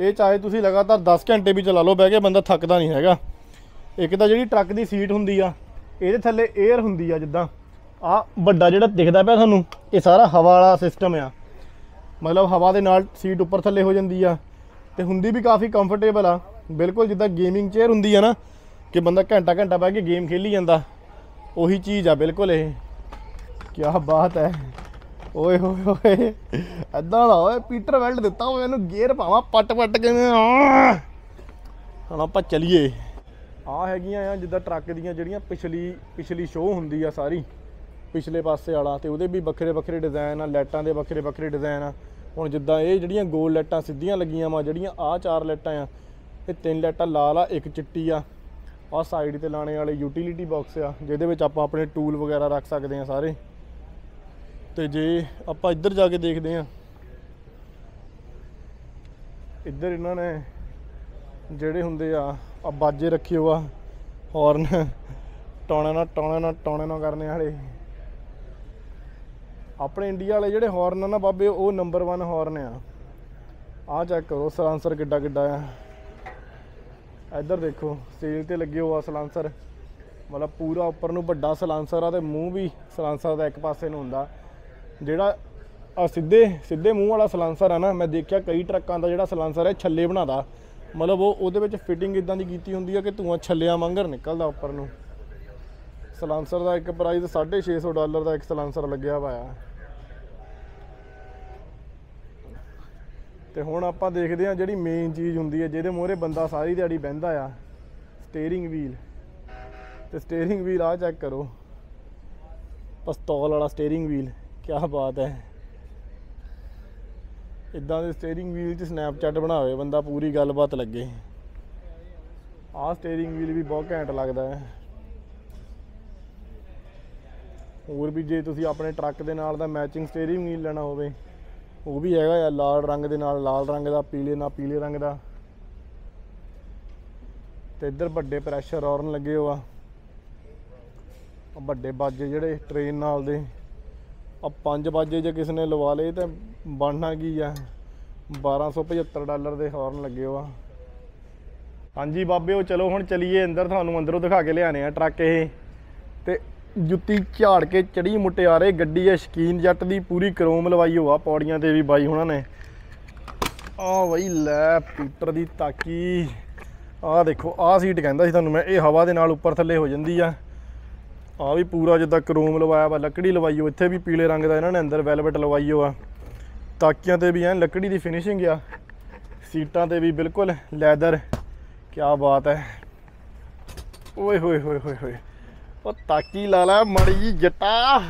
ਇਹ ਚਾਹੇ ਤੁਸੀਂ ਲਗਾਤਾਰ 10 ਘੰਟੇ ਵੀ ਚਲਾ ਲਓ, ਬਹਿ ਕੇ ਬੰਦਾ ਥੱਕਦਾ ਨਹੀਂ ਹੈਗਾ। ਇੱਕ ਤਾਂ ਜਿਹੜੀ ਟਰੱਕ ਦੀ ਸੀਟ ਹੁੰਦੀ ਆ, ਇਹਦੇ ਥੱਲੇ 에ਅਰ ਹੁੰਦੀ ਆ ਜਿੱਦਾਂ। ਆ ਵੱਡਾ ਜਿਹੜਾ ਦਿਖਦਾ ਪਿਆ ਤੁਹਾਨੂੰ, ਇਹ ਸਾਰਾ ਹਵਾ ਵਾਲਾ ਸਿਸਟਮ ਆ। ਮਤਲਬ ਹਵਾ ਦੇ ਨਾਲ ਸੀਟ ਉੱਪਰ ਥੱਲੇ ਹੋ ਜਾਂਦੀ ਆ ਤੇ ਹੁੰਦੀ ਵੀ ਕਾਫੀ ਕੰਫਰਟੇਬਲ ਆ। ਬਿਲਕੁਲ ਜਿੱਦਾਂ ਗੇਮਿੰਗ ਚੇਅਰ ਹੁੰਦੀ ਆ ਨਾ, ਕਿ ਬੰਦਾ ਘੰਟਾ ਘੰਟਾ ਬਹਿ ਕੇ ਗੇਮ ਖੇਲੀ ਜਾਂਦਾ। ਉਹੀ ਚੀਜ਼ ਆ ਬਿਲਕੁਲ ਇਹ। ਕੀ ਬਾਤ ਹੈ ਓਏ ਹੋਏ ਹੋਏ ਐਦਾਂ ਦਾ ਓਏ ਪੀਟਰ ਵੈਲਡ ਦਿੱਤਾ ਹੋਇਆ ਇਹਨੂੰ ਗੇਅਰ ਪਾਵਾਂ, ਪੱਟ ਪੱਟ ਕੇ। ਹੁਣ ਆਪਾਂ ਚਲੀਏ। ਆ ਹੈਗੀਆਂ ਆ ਜਿੱਦਾਂ ਟਰੱਕ ਦੀਆਂ ਜਿਹੜੀਆਂ ਪਿਛਲੀ ਪਿਛਲੀ ਸ਼ੋਅ ਹੁੰਦੀ ਆ ਸਾਰੀ। ਪਿਛਲੇ ਪਾਸੇ ਵਾਲਾ ਤੇ ਉਹਦੇ ਵੀ ਵੱਖਰੇ ਵੱਖਰੇ ਡਿਜ਼ਾਈਨ ਆ, ਲਾਈਟਾਂ ਦੇ ਵੱਖਰੇ ਵੱਖਰੇ ਡਿਜ਼ਾਈਨ ਆ। ਹੁਣ ਜਿੱਦਾਂ ਇਹ ਜਿਹੜੀਆਂ ਗੋਲ ਲਾਈਟਾਂ ਸਿੱਧੀਆਂ ਲੱਗੀਆਂ ਵਾ, ਜਿਹੜੀਆਂ ਆ ਚਾਰ ਲਾਈਟਾਂ ਆ, ਇਹ ਤਿੰਨ ਲਾਈਟਾਂ ਲਾਲ ਆ, ਇੱਕ ਚਿੱਟੀ ਆ। ਆ ਸਾਈਡ ਤੇ ਲਾਣੇ ਵਾਲੇ ਯੂਟਿਲਿਟੀ ਬਾਕਸ ਆ, ਜਿਹਦੇ ਵਿੱਚ ਆਪਾਂ ਆਪਣੇ ਟੂਲ ਵਗੈਰਾ ਰੱਖ ਸਕਦੇ ਆ ਸਾਰੇ। ਤੇ ਜੇ ਆਪਾਂ ਇੱਧਰ ਜਾ ਕੇ ਦੇਖਦੇ ਆ, ਇੱਧਰ ਇਹਨਾਂ ਨੇ ਜਿਹੜੇ ਹੁੰਦੇ ਆ ਆ ਬਾਜੇ ਰੱਖੇ ਹੋ ਆ ਹਾਰਨ ਟੌਣਾ ਨਾ ਟੌਣਾ ਨਾ, ਟੌਣੇ ਨਾ ਕਰਨੇ ਵਾਲੇ। ਆਪਣੇ ਇੰਡੀਆ ਵਾਲੇ ਜਿਹੜੇ ਹਾਰਨ ਆ ਨਾ ਬਾਬੇ, ਉਹ ਨੰਬਰ 1 ਹਾਰਨ ਆ। ਆ ਚੈੱਕ ਕਰੋ ਸਲਾਂਸਰ ਕਿੱਡਾ ਕਿੱਡਾ ਆ। ਇੱਧਰ ਦੇਖੋ ਸੇਲ ਤੇ ਲੱਗੇ ਹੋਆ ਸਲਾਂਸਰ ਮਤਲਬ ਪੂਰਾ ਉੱਪਰ ਨੂੰ ਵੱਡਾ ਸਲਾਂਸਰ ਆ ਤੇ ਮੂੰਹ ਵੀ ਸਲਾਂਸਰ ਦਾ ਇੱਕ ਪਾਸੇ ਨੂੰ ਹੁੰਦਾ। ਜਿਹੜਾ ਆ ਸਿੱਧੇ ਸਿੱਧੇ ਮੂੰਹ ਵਾਲਾ ਸਲਾਂਸਰ ਆ ਨਾ, ਮੈਂ ਦੇਖਿਆ ਕਈ ਟਰੱਕਾਂ ਦਾ ਜਿਹੜਾ ਸਲਾਂਸਰ ਹੈ ਛੱਲੇ ਬਣਾਦਾ ਮਤਲਬ ਉਹ, ਉਹਦੇ ਵਿੱਚ ਫਿਟਿੰਗ ਇਦਾਂ ਦੀ ਕੀਤੀ ਹੁੰਦੀ ਆ ਕਿ ਧੂਆਂ ਛੱਲਿਆਂ ਵਾਂਗਰ ਨਿਕਲਦਾ ਉੱਪਰ ਨੂੰ। ਸਲਾਂਸਰ ਦਾ ਇੱਕ ਪ੍ਰਾਈਸ 650 ਡਾਲਰ ਦਾ ਇੱਕ ਸਲਾਂਸਰ ਲੱਗਿਆ ਹੋਇਆ। ਤੇ ਹੁਣ ਆਪਾਂ ਦੇਖਦੇ ਆ ਜਿਹੜੀ ਮੇਨ ਚੀਜ਼ ਹੁੰਦੀ ਹੈ, ਜਿਹਦੇ ਮੋਹਰੇ ਬੰਦਾ ਸਾਰੀ ਦਿਹਾੜੀ ਬਹਿੰਦਾ ਆ ਸਟੀਅਰਿੰਗ ਵੀਲ ਤੇ ਸਟੀਅਰਿੰਗ ਵੀਲ ਆ ਚੈੱਕ ਕਰੋ। ਪਿਸਤੌਲ ਵਾਲਾ ਸਟੀਅਰਿੰਗ ਵੀਲ ਕੀ ਬਾਤ ਹੈ। ਇਦਾਂ ਦੇ ਸਟੀਅਰਿੰਗ ਵੀਲ 'ਚ ਸਨੈਪਚੈਟ ਬਣਾਵੇ, ਬੰਦਾ ਪੂਰੀ ਗੱਲਬਾਤ ਲੱਗੇ। ਆਹ ਸਟੀਅਰਿੰਗ ਵੀਲ ਵੀ ਬਹੁਤ ਘੈਂਟ ਲੱਗਦਾ ਹੈ। ਹੋਰ ਵੀ ਜੇ ਤੁਸੀਂ ਆਪਣੇ ਟਰੱਕ ਦੇ ਨਾਲ ਦਾ ਮੈਚਿੰਗ ਸਟੀਅਰਿੰਗ ਵੀਲ ਲੈਣਾ ਹੋਵੇ ਉਹ ਵੀ ਹੈਗਾ ਆ ਲਾਲ ਰੰਗ ਦੇ ਨਾਲ, ਲਾਲ ਰੰਗ ਦਾ, ਪੀਲੇ ਨਾਲ, ਪੀਲੇ ਰੰਗ ਦਾ। ਤੇ ਇੱਧਰ ਵੱਡੇ ਪ੍ਰੈਸ਼ਰ ਹਾਰਨ ਲੱਗੇ ਹੋ ਆ ਵੱਡੇ ਬਾਜੇ ਜਿਹੜੇ ਟ੍ਰੇਨ ਨਾਲ ਦੇ। ਆ ਪੰਜ ਬਾਜੇ ਜੇ ਕਿਸ ਨੇ ਲਵਾ ਲਏ ਤਾਂ ਬਣਨਾ ਕੀ ਆ? 1275 ਡਾਲਰ ਦੇ ਹਾਰਨ ਲੱਗੇ ਹੋ ਆ ਹਾਂਜੀ ਉਹ ਚਲੋ ਹੁਣ ਚਲੀਏ ਅੰਦਰ, ਤੁਹਾਨੂੰ ਅੰਦਰੋਂ ਦਿਖਾ ਕੇ ਲਿਆਣੇ ਆ ਟਰੱਕ ਇਹ। ਤੇ ਜੁੱਤੀ ਝਾੜ ਕੇ ਚੜੀ ਮੁਟਿਆਰੇ, ਗੱਡੀ ਐ ਸ਼ਕੀਨ ਜੱਟ ਦੀ, ਪੂਰੀ ਕਰੋਮ ਲਵਾਈ ਹੋਆ ਪੌੜੀਆਂ ਤੇ ਵੀ ਬਾਈ ਉਹਨਾਂ ਨੇ। ਆ ਬਈ ਲੈ ਪੀਟਰ ਦੀ ਤਾਕੀ। ਆ ਦੇਖੋ, ਆ ਸੀਟ ਕਹਿੰਦਾ ਸੀ ਤੁਹਾਨੂੰ ਮੈਂ, ਇਹ ਹਵਾ ਦੇ ਨਾਲ ਉੱਪਰ ਥੱਲੇ ਹੋ ਜਾਂਦੀ ਆ। ਆ ਵੀ ਪੂਰਾ ਜਿੱਦਾਂ ਕਰੋਮ ਲਵਾਇਆ ਵਾ, ਲੱਕੜੀ ਲਵਾਈ ਹੋ ਇੱਥੇ ਵੀ ਪੀਲੇ ਰੰਗ ਦਾ ਇਹਨਾਂ ਨੇ ਅੰਦਰ ਵੈਲਵਟ ਲਵਾਈ ਹੋ ਆ ਤਾਕੀਆਂ ਤੇ ਵੀ ਐਨ ਲੱਕੜੀ ਦੀ ਫਿਨਿਸ਼ਿੰਗ ਆ। ਸੀਟਾਂ ਤੇ ਵੀ ਬਿਲਕੁਲ ਲੈਦਰ ਕੀ ਬਾਤ ਹੈ ਓਏ ਹੋਏ ਹੋਏ ਹੋਏ ਹੋਏ। ਉਹ ਤਾਕੀ ਲਾ ਲੈ ਮੜੀ ਜੀ ਜੱਟਾ।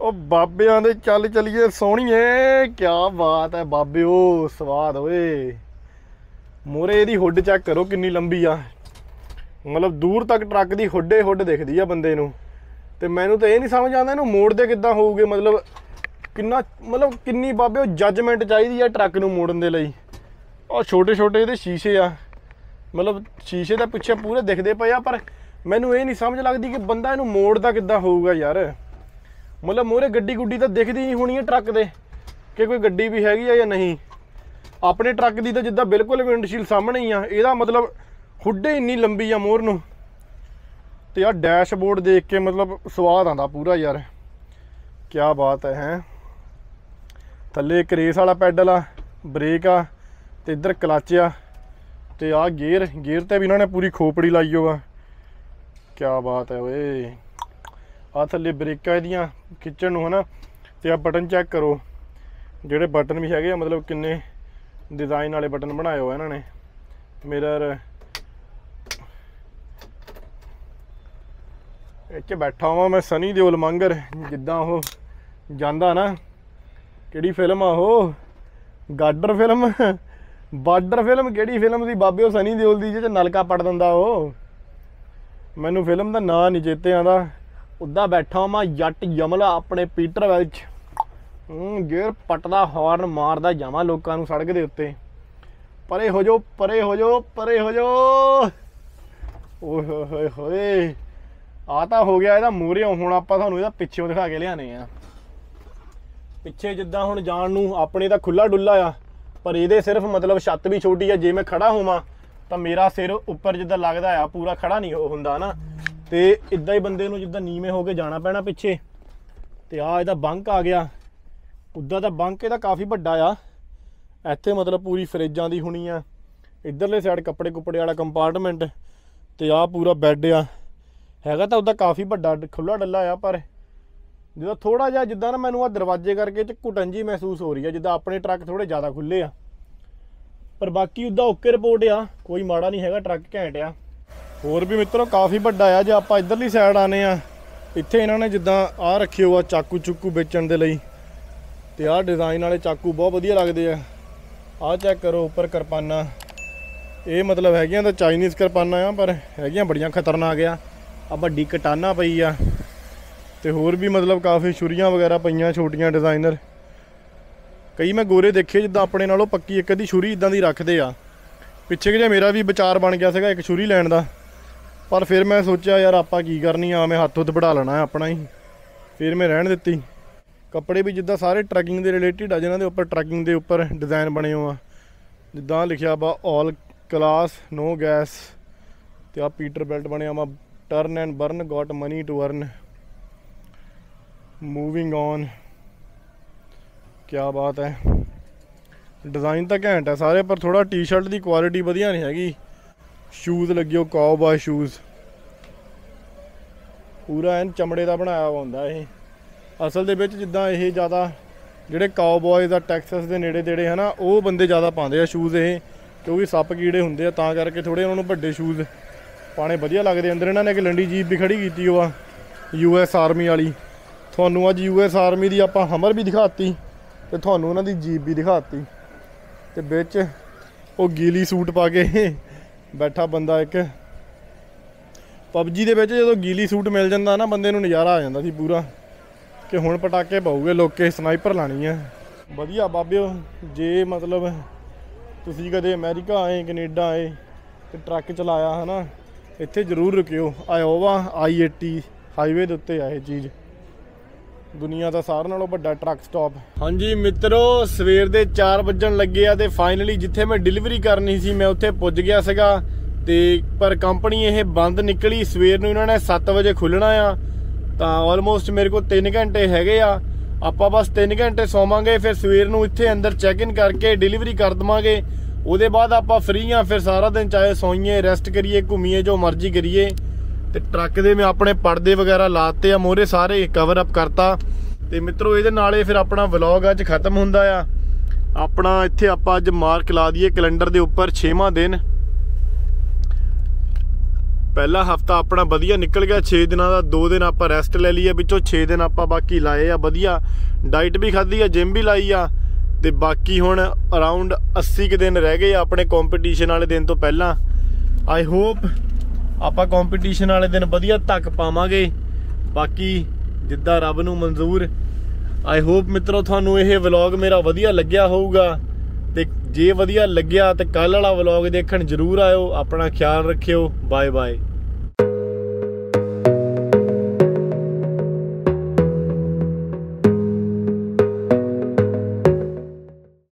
ਉਹ ਬਾਬਿਆਂ ਦੇ ਚੱਲ ਚਲੀਏ ਸੋਹਣੀਏ ਕੀ ਬਾਤ ਹੈ ਬਾਬਿਓ, ਸਵਾਦ ਓਏ। ਮੋਰੇ ਇਹਦੀ ਹੁੱਡ ਚੈੱਕ ਕਰੋ ਕਿੰਨੀ ਲੰਬੀ ਆ। ਮਤਲਬ ਦੂਰ ਤੱਕ ਟਰੱਕ ਦੀ ਹੁੱਡੇ ਹੁੱਡ ਦਿਖਦੀ ਆ ਬੰਦੇ ਨੂੰ। ਤੇ ਮੈਨੂੰ ਤਾਂ ਇਹ ਨਹੀਂ ਸਮਝ ਆਉਂਦਾ ਇਹਨੂੰ ਮੋੜਦੇ ਕਿੱਦਾਂ ਹੋਊਗੇ, ਮਤਲਬ ਕਿੰਨਾ, ਮਤਲਬ ਕਿੰਨੀ ਬਾਬੇ ਉਹ ਜੱਜਮੈਂਟ ਚਾਹੀਦੀ ਆ ਟਰੱਕ ਨੂੰ ਮੋੜਨ ਦੇ ਲਈ। ਉਹ ਛੋਟੇ ਛੋਟੇ ਇਹਦੇ ਸ਼ੀਸ਼ੇ ਆ। ਮਤਲਬ ਸ਼ੀਸ਼ੇ ਦਾ ਪਿੱਛੇ ਪੂਰੇ ਦਿਖਦੇ ਪਏ ਆ, ਪਰ ਮੈਨੂੰ ਇਹ ਨਹੀਂ ਸਮਝ ਲੱਗਦੀ ਕਿ ਬੰਦਾ ਇਹਨੂੰ ਮੋੜਦਾ ਕਿੱਦਾਂ ਹੋਊਗਾ ਯਾਰ। ਮਤਲਬ ਮੋਰੇ ਗੱਡੀ ਗੁੱਡੀ ਤਾਂ ਦਿਖਦੀ ਨਹੀਂ ਹੋਣੀ ਹੈ ਟਰੱਕ ਦੇ, ਕਿ ਕੋਈ ਗੱਡੀ ਵੀ ਹੈਗੀ ਆ ਜਾਂ ਨਹੀਂ। ਆਪਣੇ ਟਰੱਕ ਦੀ ਤਾਂ ਜਿੱਦਾਂ ਬਿਲਕੁਲ ਵਿੰਡਸ਼ੀਲ ਸਾਹਮਣੇ ਹੀ ਆ, ਇਹਦਾ ਮਤਲਬ ਹੁੱਡੇ ਇੰਨੀ ਲੰਬੀ ਆ ਮੋਰ ਨੂੰ। ਤੇ ਆ ਡੈਸ਼ਬੋਰਡ ਦੇਖ ਕੇ ਮਤਲਬ ਸਵਾਦ ਆਂਦਾ ਪੂਰਾ ਯਾਰ। ਕੀ ਬਾਤ ਹੈ ਹੈ। ਥੱਲੇ ਇੱਕ ਰੇਸ ਵਾਲਾ ਪੈਡਲ ਆ, ਬ੍ਰੇਕ ਆ, ਤੇ ਇੱਧਰ ਕਲੱਚ ਆ, ਤੇ ਆ ਗੇਅਰ ਗੇਅਰ ਤੇ ਵੀ ਇਹਨਾਂ ਨੇ ਪੂਰੀ ਖੋਪੜੀ ਲਾਈ ਹੋਆ। ਕੀ ਬਾਤ ਹੈ ਓਏ। ਆ ਥੱਲੇ ਬ੍ਰੇਕਾਂ ਇਹਦੀਆਂ ਖਿੱਚਣ ਨੂੰ ਹਨਾ, ਤੇ ਆ ਬਟਨ ਚੈੱਕ ਕਰੋ। ਜਿਹੜੇ ਬਟਨ ਵੀ ਹੈਗੇ ਆ, ਮਤਲਬ ਕਿੰਨੇ ਡਿਜ਼ਾਈਨ ਵਾਲੇ ਬਟਨ ਬਣਾਏ ਹੋਏ ਇਹਨਾਂ ਨੇ। ਮਿਰਰ। ਇੱਥੇ ਬੈਠਾ ਹਾਂ ਮੈਂ ਸਨੀ ਦਿਓਲ ਮੰਗਰ, ਜਿੱਦਾਂ ਉਹ ਜਾਂਦਾ ਨਾ। ਕਿਹੜੀ ਫਿਲਮ ਆ ਉਹ? ਗਾਡਰ ਫਿਲਮ ਬਾਰਡਰ ਫਿਲਮ ਕਿਹੜੀ ਫਿਲਮ ਸੀ ਬਾਬੇ ਉਹ ਸਨੀ ਦਿਓਲ ਦੀ, ਜਿਹਦੇ ਨਲਕਾ ਪੜ ਦਿੰਦਾ ਉਹ? ਮੈਨੂੰ ਫਿਲਮ ਦਾ ਨਾਂ ਨਹੀਂ ਚੇਤੇ ਆਂਦਾ ਉੱਦਾਂ ਬੈਠਾ ਮੈਂ ਜੱਟ ਯਮਲਾ ਆਪਣੇ ਪੀਟਰ ਵਿੱਚ ਹੂੰ ਗੇਅਰ ਪਟਦਾ ਹਾਰਨ ਮਾਰਦਾ ਜਾਵਾਂ ਲੋਕਾਂ ਨੂੰ ਸੜਕ ਦੇ ਉੱਤੇ। ਪਰੇ ਹੋ ਜਾਓ, ਪਰੇ ਹੋ ਜਾਓ, ਪਰੇ ਹੋ ਜਾਓ। ਓਏ ਹੋਏ ਹੋਏ ਆ ਤਾਂ ਹੋ ਗਿਆ ਇਹਦਾ ਮੂਹਰੇ, ਹੁਣ ਆਪਾਂ ਤੁਹਾਨੂੰ ਇਹਦਾ ਪਿੱਛੇੋਂ ਦਿਖਾ ਕੇ ਲਿਆਨੇ ਆ। ਪਿੱਛੇ ਜਿੱਦਾਂ ਹੁਣ ਜਾਣ ਨੂੰ ਆਪਣੇ ਤਾਂ ਖੁੱਲਾ ਡੁੱਲਾ ਆ, ਪਰ ਇਹਦੇ ਸਿਰਫ ਮਤਲਬ ਛੱਤ ਵੀ ਛੋਟੀ ਆ, ਜੇ ਮੈਂ ਖੜਾ ਹੋਵਾਂ ਤਾਂ ਮੇਰਾ ਸਿਰ ਉੱਪਰ ਜਿੱਦਾਂ ਲੱਗਦਾ ਆ, ਪੂਰਾ ਖੜਾ ਨਹੀਂ ਹੋ ਹੁੰਦਾ ਨਾ। ਤੇ ਇਦਾਂ ਹੀ ਬੰਦੇ ਨੂੰ ਜਿੱਦਾਂ ਨੀਵੇਂ ਹੋ ਕੇ ਜਾਣਾ ਪੈਣਾ ਪਿੱਛੇ। ਤੇ ਆ ਇਹਦਾ ਬੰਕ ਆ ਗਿਆ। ਉੱਦਾਂ ਦਾ ਬੰਕ ਇਹਦਾ ਕਾਫੀ ਵੱਡਾ ਆ। ਇੱਥੇ ਮਤਲਬ ਪੂਰੀ ਫਰਿੱਜਾਂ ਦੀ ਹੋਣੀ ਆ। ਇਧਰਲੇ ਸਾਈਡ ਕੱਪੜੇ ਕੁੱਪੜੇ ਵਾਲਾ ਕੰਪਾਰਟਮੈਂਟ ਤੇ ਆ ਪੂਰਾ ਬੈੱਡ ਆ। ਹੈਗਾ ਤਾਂ ਉਹਦਾ ਕਾਫੀ ਵੱਡਾ ਖੁੱਲਾ ਡੱਲਾ ਆ, ਪਰ ਜਦੋਂ ਥੋੜਾ ਜਿਹਾ ਜਿੱਦਾਂ ਨਾ ਮੈਨੂੰ ਆ ਦਰਵਾਜ਼ੇ ਕਰਕੇ ਚ ਘੁਟਨ ਜੀ ਮਹਿਸੂਸ ਹੋ ਰਹੀ ਆ, ਜਿੱਦਾਂ ਆਪਣੇ ਟਰੱਕ ਥੋੜੇ ਜ਼ਿਆਦਾ ਖੁੱਲੇ ਆ। ਪਰ ਬਾਕੀ ਉਦਾਂ ਓਕੇ ਰਿਪੋਰਟ ਆ, ਕੋਈ ਮਾੜਾ ਨਹੀਂ ਹੈਗਾ, ਟਰੱਕ ਘੈਂਟ ਆ। ਹੋਰ ਵੀ ਮਿੱਤਰੋ, ਕਾਫੀ ਵੱਡਾ ਆ, ਜੇ ਆਪਾਂ ਇਧਰਲੀ ਸਾਈਡ ਆਨੇ ਆ, ਇੱਥੇ ਇਹਨਾਂ ਨੇ ਜਿੱਦਾਂ ਆ ਰੱਖੇ ਹੋਆ ਚਾਕੂ ਚੁੱਕੂ ਵੇਚਣ ਦੇ ਲਈ। ਤੇ ਆਹ ਡਿਜ਼ਾਈਨ ਵਾਲੇ ਚਾਕੂ ਬਹੁਤ ਵਧੀਆ ਲੱਗਦੇ ਆ। ਆਹ ਚੈੱਕ ਕਰੋ ਉੱਪਰ ਕਿਰਪਾਨਾਂ। ਇਹ ਮਤਲਬ ਹੈਗੀਆਂ ਤਾਂ ਚਾਈਨੀਜ਼ ਕਿਰਪਾਨਾਂ ਆ, ਪਰ ਹੈਗੀਆਂ ਬੜੀਆਂ ਖਤਰਨਾਕ ਆ। ਆ ਵੱਡੀ ਕਟਾਨਾ ਪਈ ਆ। ਤੇ ਹੋਰ ਵੀ ਮਤਲਬ ਕਾਫੀ ਛੁਰੀਆਂ ਵਗੈਰਾ ਪਈਆਂ, ਛੋਟੀਆਂ ਡਿਜ਼ਾਈਨਰ ਕਈ ਮੈਂ ਗੋਰੇ ਦੇਖੇ ਜਿੱਦਾਂ ਆਪਣੇ ਨਾਲੋਂ ਪੱਕੀ ਇੱਕ ਅੱਧੀ ਛੁਰੀ ਇਦਾਂ ਦੀ ਰੱਖਦੇ ਆ। ਪਿੱਛੇ ਕਿ ਮੇਰਾ ਵੀ ਵਿਚਾਰ ਬਣ ਗਿਆ ਸੀਗਾ ਇੱਕ ਛੁਰੀ ਲੈਣ ਦਾ। ਪਰ ਫਿਰ ਮੈਂ ਸੋਚਿਆ, ਯਾਰ ਆਪਾਂ ਕੀ ਕਰਨੀ ਆ? ਮੈਂ ਹੱਥ ਉੱਤੇ ਵੜਾ ਲੈਣਾ ਆਪਣਾ ਹੀ। ਫਿਰ ਮੈਂ ਰਹਿਣ ਦਿੱਤੀ। ਕੱਪੜੇ ਵੀ ਜਿੱਦਾਂ ਸਾਰੇ ਟਰੈਕਿੰਗ ਦੇ ਰਿਲੇਟਡ ਆ, ਜਿਨ੍ਹਾਂ ਦੇ ਉੱਪਰ ਟਰੈਕਿੰਗ ਦੇ ਉੱਪਰ ਡਿਜ਼ਾਈਨ ਬਣੇ ਹੋ ਆ। ਜਿੱਦਾਂ ਲਿਖਿਆ ਵਾ 올 ਕਲਾਸ ਨੋ ਗੈਸ ਤੇ ਆ ਪੀਟਰ ਬੈਲਟ ਬਣਿਆ ਵਾ turn and burn got money to earn moving on ਕੀ ਬਾਤ ਹੈ। ਡਿਜ਼ਾਈਨ ਤਾਂ ਘੈਂਟ ਹੈ ਸਾਰੇ, ਪਰ ਥੋੜਾ ਟੀ-ਸ਼ਰਟ ਦੀ ਕੁਆਲਿਟੀ ਵਧੀਆ ਨਹੀਂ ਹੈਗੀ। ਸ਼ੂਜ਼ ਲੱਗਿਓ ਕਾਊਬਾਏ ਸ਼ੂਜ਼ ਪੂਰਾ ਐਨ ਚਮੜੇ ਦਾ ਬਣਾਇਆ ਹੁੰਦਾ ਇਹ। ਅਸਲ ਦੇ ਵਿੱਚ ਜਿੱਦਾਂ ਇਹ ਜ਼ਿਆਦਾ ਜਿਹੜੇ ਕਾਊਬਾਇਜ਼ ਆ ਟੈਕਸਸ ਦੇ ਨੇੜੇ ਤੇੜੇ ਹਨਾ, ਉਹ ਬੰਦੇ ਜ਼ਿਆਦਾ ਪਾਉਂਦੇ ਆ ਸ਼ੂਜ਼ ਇਹ, ਕਿਉਂਕਿ ਸੱਪ ਕੀੜੇ ਹੁੰਦੇ ਆ, ਤਾਂ ਕਰਕੇ ਥੋੜੇ ਉਹਨਾਂ ਨੂੰ ਵੱਡੇ ਸ਼ੂਜ਼ ਪਾਣੇ ਵਧੀਆ ਲੱਗਦੇ ਅੰਦਰ ਇਹਨਾਂ ਨੇ ਇੱਕ ਲੰਡੀ ਜੀਪ ਵੀ ਖੜੀ ਕੀਤੀ, ਉਹ ਆ ਯੂ ਐਸ ਆਰਮੀ ਵਾਲੀ। ਤੁਹਾਨੂੰ ਅੱਜ ਯੂ ਐਸ ਆਰਮੀ ਦੀ ਆਪਾਂ ਹਮਰ ਵੀ ਦਿਖਾਤੀ। ਤੇ ਤੁਹਾਨੂੰ ਉਹਨਾਂ ਦੀ ਜੀਪ ਵੀ ਦਿਖਾਤੀ। ਤੇ ਵਿੱਚ ਉਹ ਗੀਲੀ ਸੂਟ ਪਾ ਕੇ ਬੈਠਾ ਬੰਦਾ ਇੱਕ। ਪਬਜੀ ਦੇ ਵਿੱਚ ਜਦੋਂ ਗੀਲੀ ਸੂਟ ਮਿਲ ਜਾਂਦਾ ਨਾ, ਬੰਦੇ ਨੂੰ ਨਜ਼ਾਰਾ ਆ ਜਾਂਦਾ ਸੀ ਪੂਰਾ ਕਿ ਹੁਣ ਪਟਾਕੇ ਪਾਉਗੇ, ਲੋਕੇ ਸਨਾਈਪਰ ਲਾਣੀ ਆ। ਵਧੀਆ ਬਾਬਿਓ, ਜੇ ਮਤਲਬ ਤੁਸੀਂ ਕਦੇ ਅਮਰੀਕਾ ਆਏ, ਕੈਨੇਡਾ ਆਏ ਤੇ ਟਰੱਕ ਚਲਾਇਆ ਹਨਾ, ਇੱਥੇ ਜ਼ਰੂਰ ਰੁਕਿਓ। ਆਇਓਵਾ i80 ਹਾਈਵੇ ਦੇ ਉੱਤੇ ਆ ਇਹ ਚੀਜ਼। ਦੁਨੀਆ ਦਾ ਸਾਰਿਆਂ ਨਾਲੋਂ ਵੱਡਾ ਟਰੱਕ ਸਟਾਪ ਹਾਂਜੀ ਮਿੱਤਰੋ, ਸਵੇਰ ਦੇ 4 ਵੱਜਣ ਲੱਗੇ ਆ ਤੇ ਫਾਈਨਲੀ ਜਿੱਥੇ ਮੈਂ ਡਿਲੀਵਰੀ ਕਰਨੀ ਸੀ, ਮੈਂ ਉੱਥੇ ਪੁੱਜ ਗਿਆ ਸੀਗਾ। ਤੇ ਪਰ ਕੰਪਨੀ ਇਹ ਬੰਦ ਨਿਕਲੀ, ਸਵੇਰ ਨੂੰ ਇਹਨਾਂ ਨੇ 7 ਵਜੇ ਖੁੱਲਣਾ ਆ। ਤਾਂ ਆਲਮੋਸਟ ਮੇਰੇ ਕੋਲ 3 ਘੰਟੇ ਹੈਗੇ ਆ। ਆਪਾਂ ਬਸ 3 ਘੰਟੇ ਸੌਵਾਂਗੇ, ਫਿਰ ਸਵੇਰ ਨੂੰ ਇੱਥੇ ਅੰਦਰ ਚੈੱਕ ਇਨ ਕਰਕੇ ਡਿਲੀਵਰੀ ਕਰ ਦਵਾਂਗੇ। ਉਹਦੇ ਬਾਅਦ ਆਪਾਂ ਫ੍ਰੀ ਆ, ਫਿਰ ਸਾਰਾ ਦਿਨ ਚਾਹੇ ਸੌਈਏ ਰੈਸਟ ਕਰੀਏ, ਘੁੰਮੀਏ, ਜੋ ਮਰਜ਼ੀ ਕਰੀਏ। ਤੇ ਟਰੱਕ ਦੇ ਮੈਂ ਆਪਣੇ ਪਰਦੇ ਵਗੈਰਾ ਲਾਤੇ ਆ ਮੋਰੇ ਸਾਰੇ ਕਵਰ ਅਪ ਕਰਤਾ। ਤੇ ਮਿੱਤਰੋ, ਇਹਦੇ ਨਾਲੇ ਫਿਰ ਆਪਣਾ ਵਲੌਗ ਅੱਜ ਖਤਮ ਹੁੰਦਾ ਆ। ਆਪਣਾ ਇੱਥੇ ਆਪਾਂ ਅੱਜ ਮਾਰਕ ਲਾ ਦਈਏ ਕੈਲੰਡਰ ਦੇ ਉੱਪਰ 6ਵਾਂ ਦਿਨ। ਪਹਿਲਾ ਹਫਤਾ ਆਪਣਾ ਵਧੀਆ ਨਿਕਲ ਗਿਆ 6 ਦਿਨਾਂ ਦਾ 2 ਦਿਨ ਆਪਾਂ ਰੈਸਟ ਲੈ ਲਈ ਆ ਵਿੱਚੋਂ 6 ਦਿਨ ਆਪਾਂ ਬਾਕੀ ਲਾਏ ਆ, ਵਧੀਆ। ਡਾਈਟ ਵੀ ਖਾਧੀ ਆ ਜਿਮ ਵੀ ਲਾਈ ਆ। ਤੇ ਬਾਕੀ ਹੁਣ ਅਰਾਊਂਡ 80 ਕੁ ਦਿਨ ਰਹਿ ਗਏ ਆ ਆਪਣੇ ਕੰਪੀਟੀਸ਼ਨ ਵਾਲੇ ਦਿਨ ਤੋਂ ਪਹਿਲਾਂ। ਆਈ ਹੋਪ ਆਪਾਂ ਕੰਪੀਟੀਸ਼ਨ ਵਾਲੇ ਦਿਨ ਵਧੀਆ ਤੱਕ ਪਾਵਾਂਗੇ। ਬਾਕੀ ਜਿੱਦਾਂ ਰੱਬ ਨੂੰ ਮਨਜ਼ੂਰ ਆਈ ਹੋਪ ਮਿੱਤਰੋ ਤੁਹਾਨੂੰ ਇਹ ਵਲੌਗ ਮੇਰਾ ਵਧੀਆ ਲੱਗਿਆ ਹੋਊਗਾ। ਤੇ ਜੇ ਵਧੀਆ ਲੱਗਿਆ ਤੇ ਕੱਲ ਵਾਲਾ ਵਲੌਗ ਦੇਖਣ ਜਰੂਰ ਆਇਓ, ਆਪਣਾ ਖਿਆਲ ਰੱਖਿਓ ਬਾਏ ਬਾਏ